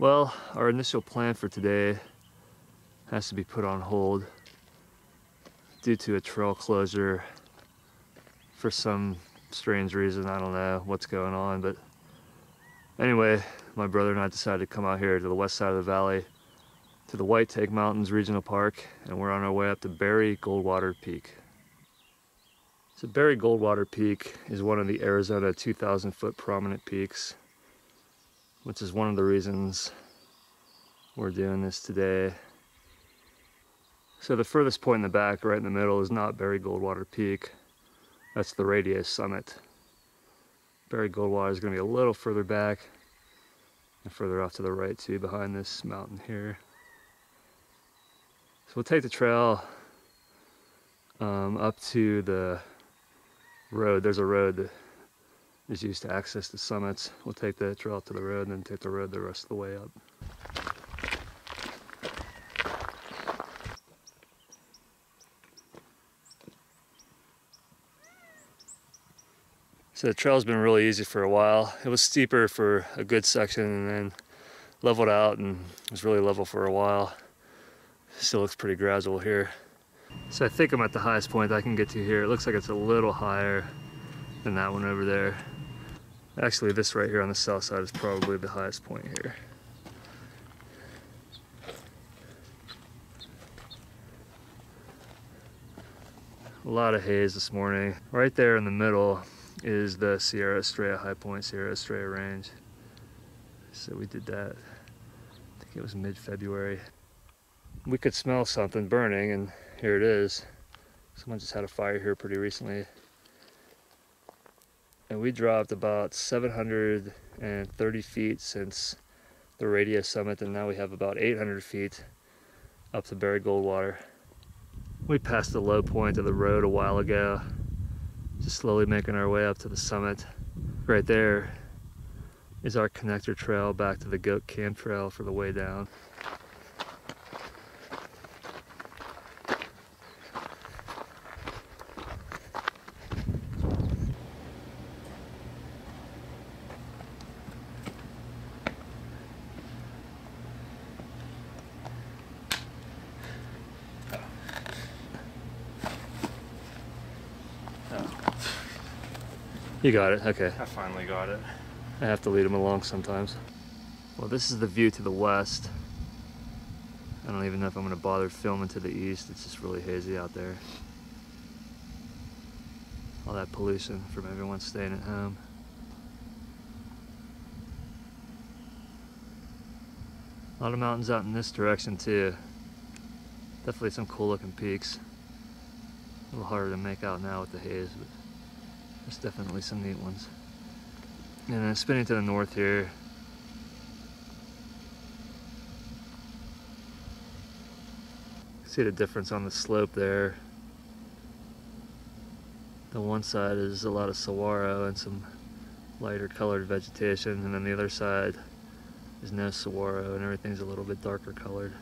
Well, our initial plan for today has to be put on hold due to a trail closure for some strange reason. I don't know what's going on, but anyway, my brother and I decided to come out here to the west side of the valley to the White Tank Mountains Regional Park, and we're on our way up to Barry Goldwater Peak. So Barry Goldwater Peak is one of the Arizona 2,000 foot prominent peaks, which is one of the reasons we're doing this today. So the furthest point in the back, right in the middle, is not Barry Goldwater Peak. That's the Radius Summit. Barry Goldwater is going to be a little further back and further off to the right too, behind this mountain here. So we'll take the trail um, up to the road. There's a road that is used to access the summits. We'll take the trail to the road and then take the road the rest of the way up. So the trail's been really easy for a while. It was steeper for a good section and then leveled out and was really level for a while. Still looks pretty gradual here. So I think I'm at the highest point I can get to here. It looks like it's a little higher than that one over there. Actually, this right here on the south side is probably the highest point here. A lot of haze this morning. Right there in the middle is the Sierra Estrella High Point, Sierra Estrella Range. So we did that, I think it was mid-February. We could smell something burning and here it is. Someone just had a fire here pretty recently. And we dropped about 730 feet since the Radius Summit and now we have about 800 feet up to Barry Goldwater. We passed the low point of the road a while ago, just slowly making our way up to the summit. Right there is our connector trail back to the Goat Camp Trail for the way down. You got it, okay. I finally got it. I have to lead him along sometimes. Well, this is the view to the west. I don't even know if I'm gonna bother filming to the east. It's just really hazy out there. All that pollution from everyone staying at home. A lot of mountains out in this direction too. Definitely some cool looking peaks. A little harder to make out now with the haze, but there's definitely some neat ones. And then spinning to the north here. See the difference on the slope there. The one side is a lot of saguaro and some lighter colored vegetation, and then the other side is no saguaro and everything's a little bit darker colored.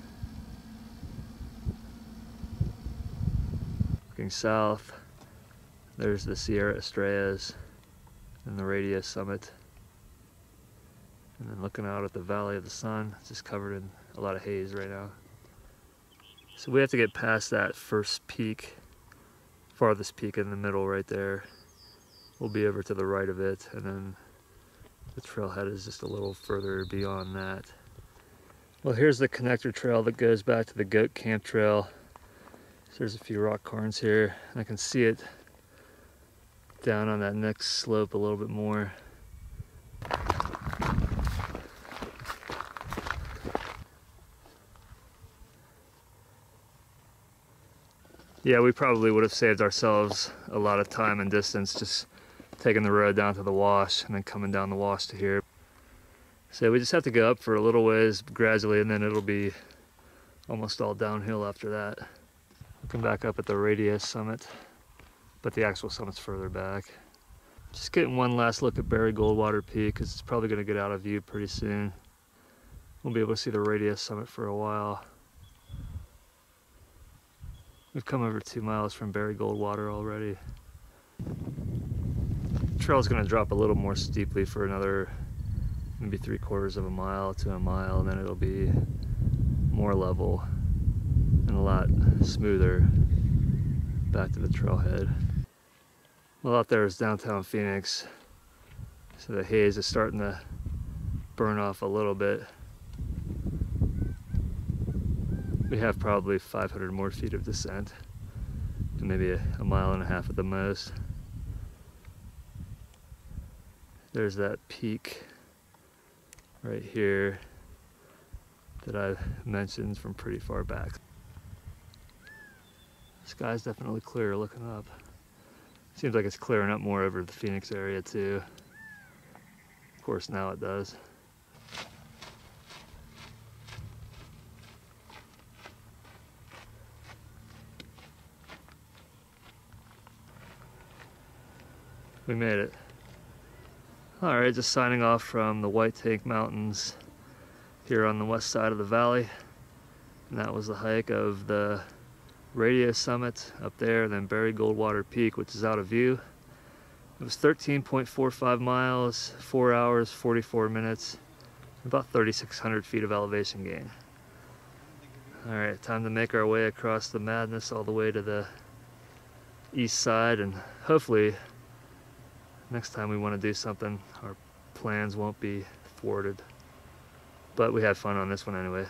Looking south, there's the Sierra Estrellas and the Radius Summit. And then looking out at the Valley of the Sun, it's just covered in a lot of haze right now. So we have to get past that first peak, farthest peak in the middle right there. We'll be over to the right of it, and then the trailhead is just a little further beyond that. Well, here's the connector trail that goes back to the Goat Camp Trail. So there's a few rock cairns here, and I can see it down on that next slope a little bit more. Yeah, we probably would have saved ourselves a lot of time and distance just taking the road down to the wash and then coming down the wash to here. So we just have to go up for a little ways gradually and then it'll be almost all downhill after that. Looking back up at the Radius summit but the actual summit's further back. Just getting one last look at Barry Goldwater Peak because it's probably going to get out of view pretty soon. We'll be able to see the Radius Summit for a while. We've come over two miles from Barry Goldwater already. The trail's going to drop a little more steeply for another maybe three quarters of a mile to a mile, and then it'll be more level and a lot smoother back to the trailhead. Well, out there is downtown Phoenix, so the haze is starting to burn off a little bit. We have probably 500 more feet of descent, and maybe a, a mile and a half at the most. There's that peak right here that I mentioned from pretty far back. The Sky's definitely clear looking up. Seems like it's clearing up more over the Phoenix area too. Of course now it does. We made it. Alright, just signing off from the White Tank Mountains here on the west side of the valley. And that was the hike of the Radius Summit up there, then Barry Goldwater Peak, which is out of view. It was 13.45 miles, 4 hours, 44 minutes, about 3,600 feet of elevation gain. Alright, time to make our way across the madness all the way to the east side and hopefully next time we want to do something, our plans won't be thwarted. But we had fun on this one anyway.